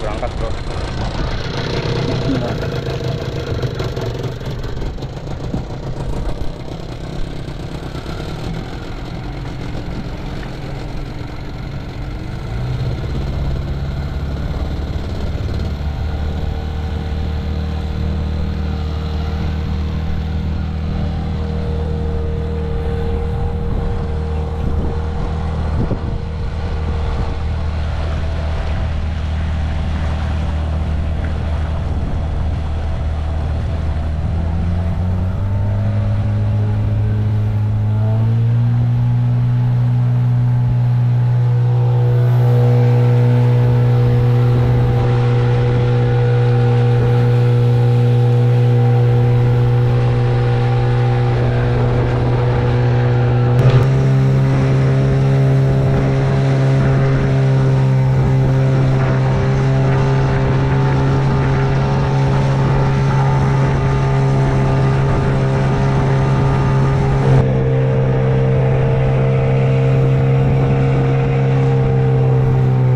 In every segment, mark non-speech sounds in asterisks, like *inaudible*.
berangkat bro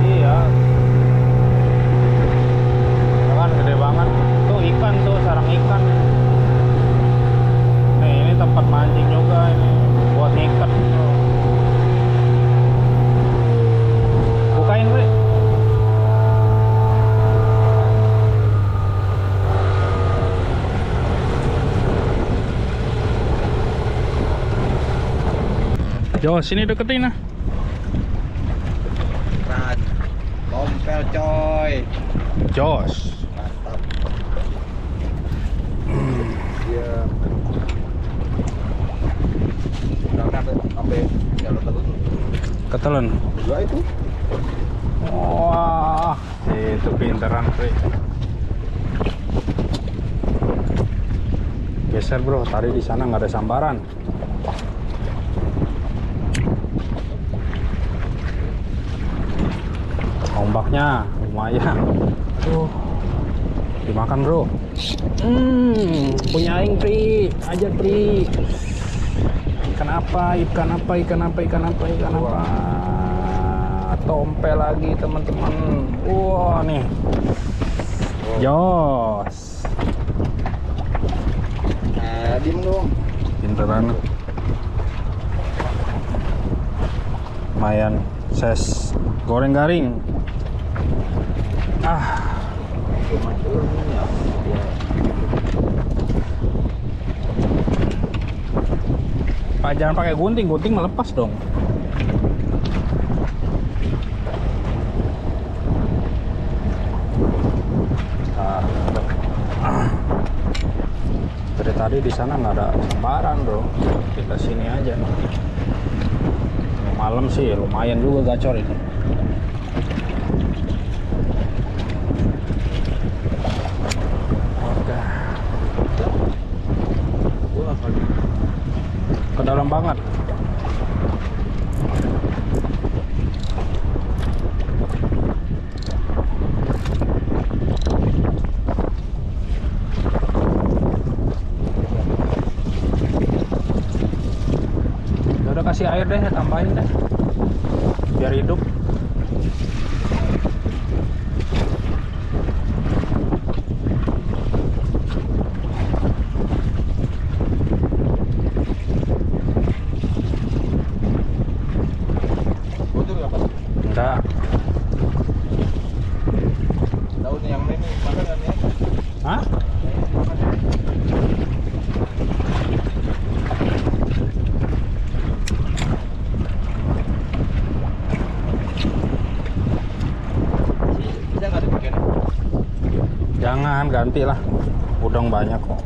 Iya. Kan gede banget. Tuh ikan tuh, sarang ikan. Nih, ini tempat mancing juga ini buat ngikat. Bukain, Bre. Jos, sini deketin nah. Rat. Tompel coy. Jos. Mantap. Iya. Berangkat sampai. Ketelan. Dua itu. Wah, itu pinteran, Pri. Geser bro, tadi di sana nggak ada sambaran. Ombaknya lumayan. Aduh, dimakan bro. Hmm, punya aing Pri, aja Pri. Ikan apa? Ikan apa? Ikan apa? Ikan apa? Ikan apa? Tompe lagi teman-teman. Wah nih. Jos. Nah, diem dong. Pinter banget. Lumayan. Ses goreng garing. Ah, Pak jangan pakai gunting, gunting melepas dong. Ah, ah. Dari tadi di sana nggak ada sambaran bro. Kita sini aja. Malam sih lumayan juga gacor ini. Oke. Gua kali. Ke dalam banget. Ya udah kasih air deh, tambahin deh. Biar hidup. Bocor nggak pas? Enggak. Daun yang ini makan kan ya? Hah? Bisa nggak dipakai? Jangan ganti lah. Udang banyak kok.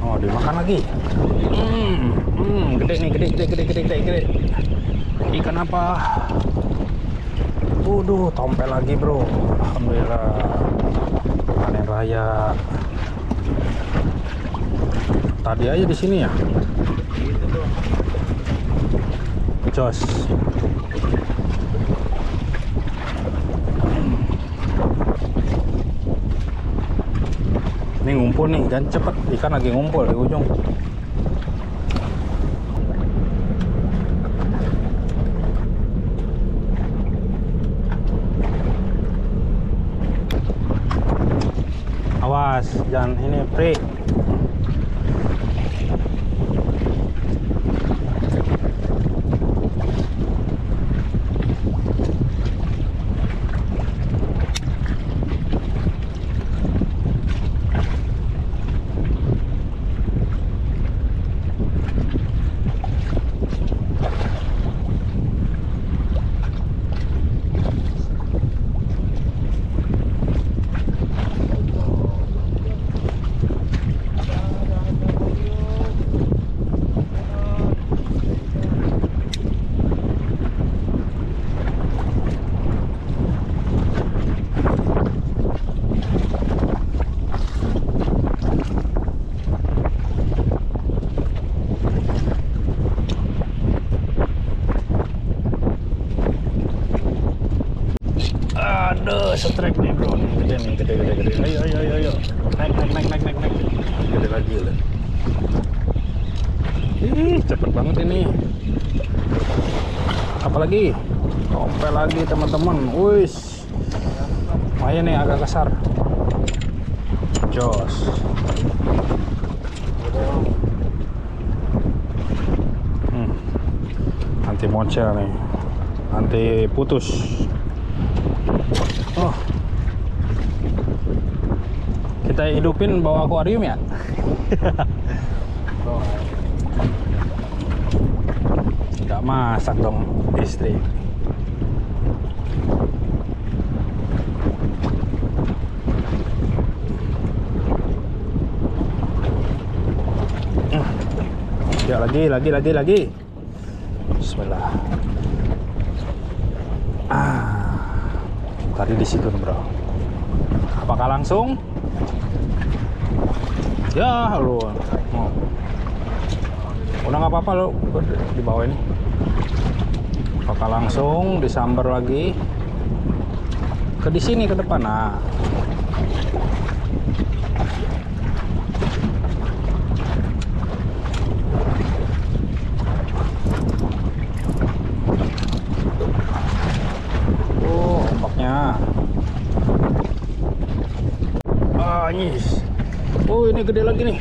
Oh, dimakan lagi. Hmm, hmm, gede nih, gede, gede, gede, gede, gede, gede. Ikan apa? Waduh, tompel lagi bro. Alhamdulillah. Panen raya. Tadi aja di sini ya. Jos. Ini ngumpul nih, dan cepet ikan lagi ngumpul di ujung. Jangan ini pri Aduh, setrek nih bro, nih gede nih, gede, gede, gede. Ayo, ayo, ayo, ayo. Naik, naik, naik, naik, naik, naik. Gede lagi lah. Ih, cepet banget ini. Apalagi? Kompel lagi teman-teman. Wis. Lumayan nih agak kasar. Jos. Hmm. Anti mocel nih. Anti putus. Oh. Kita hidupin bawa akuarium ya? *laughs* Nggak masak dong istri. Ya lagi, lagi, lagi, lagi. Bismillah. Ah, tadi di situ bro. Apakah langsung? Ya lu. Oh. Udah nggak apa-apa lo di bawah ini. Apakah langsung disambar lagi? Ke di sini ke depan nah. Oh, ombaknya. Nyis. Oh, ini gede lagi nih.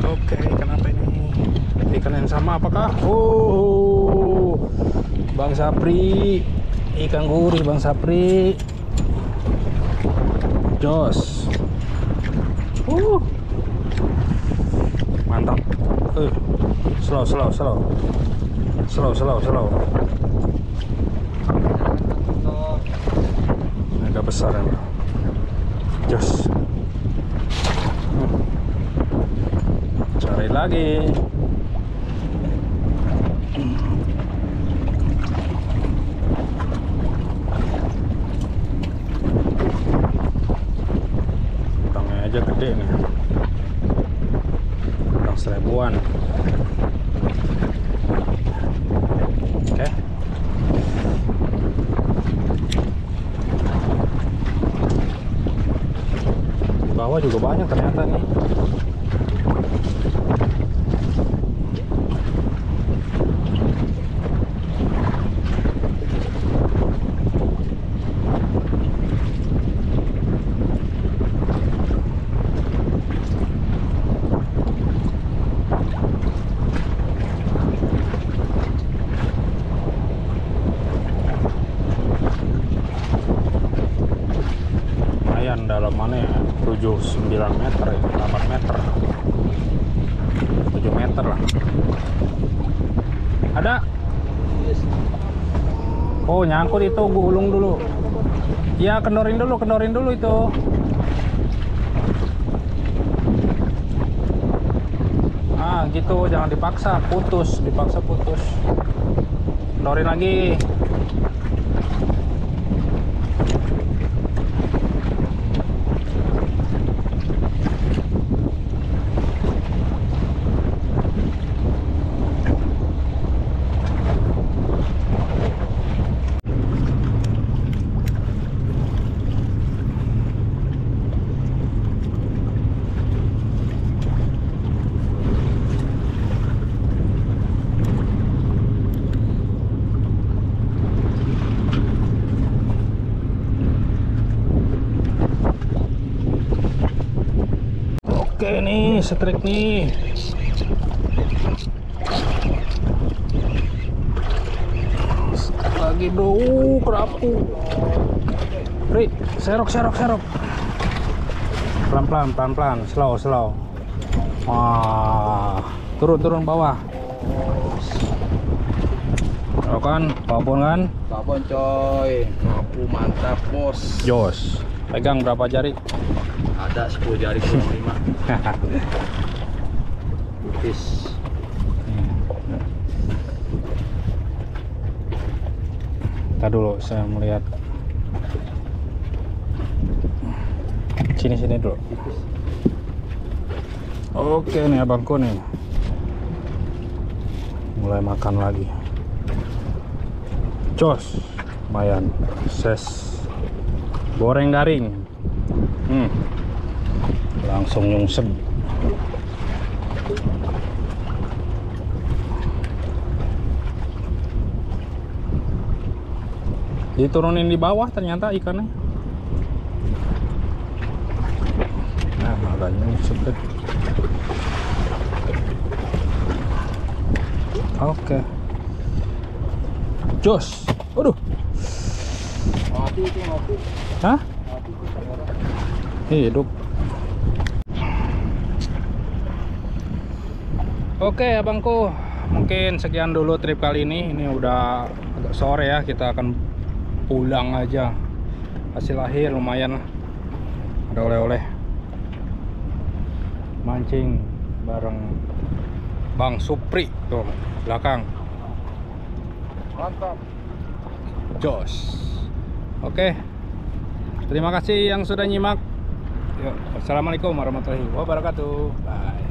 Oke, kenapa ini? Ikan yang sama apakah? Oh, Bang Sapri. Ikan gurih Bang Sapri. Jos. Uh. Mantap. Eh, slow, slow, slow. Slow, slow, slow. Agak besar bro. Jos. Cari lagi. Utangnya aja gede nih. Utang seribuan. Juga banyak ternyata nih. Lumayan dalamannya 7 9 meter ya 8 meter. 7 meter lah. Ada? Oh nyangkut itu gulung dulu. Ya kendorin dulu kendorin dulu itu. Ah gitu jangan dipaksa putus dipaksa putus. Kendorin lagi setrik nih. Lagi bro, uh, kerapu. Ri, serok, serok, serok. Pelan-pelan, pelan-pelan, slow, slow. Wah, turun, turun bawah. Kalau kan, apa pun kan, Babon coy. Aku mantap bos. jos. Pegang berapa jari? Ada 10 jari kurang 5. Fish. Kita dulu saya melihat sini sini dulu. Oke nih abangku nih. Mulai makan lagi. Jos, lumayan. Ses goreng garing. Hmm. Langsung nyungsep. Diturunin di bawah ternyata ikannya. Nah, makanya nyungsep deh. Oke. Jos. Waduh. Mati itu mati. Hah? Hidup. Oke, abangku. Mungkin sekian dulu trip kali ini. Ini udah agak sore ya. Kita akan pulang aja. Hasil akhir lumayan. Ada oleh-oleh. Mancing bareng Bang Supri tuh belakang. Mantap. Jos. Oke. Terima kasih yang sudah nyimak. Yuk, wassalamualaikum warahmatullahi wabarakatuh. Bye.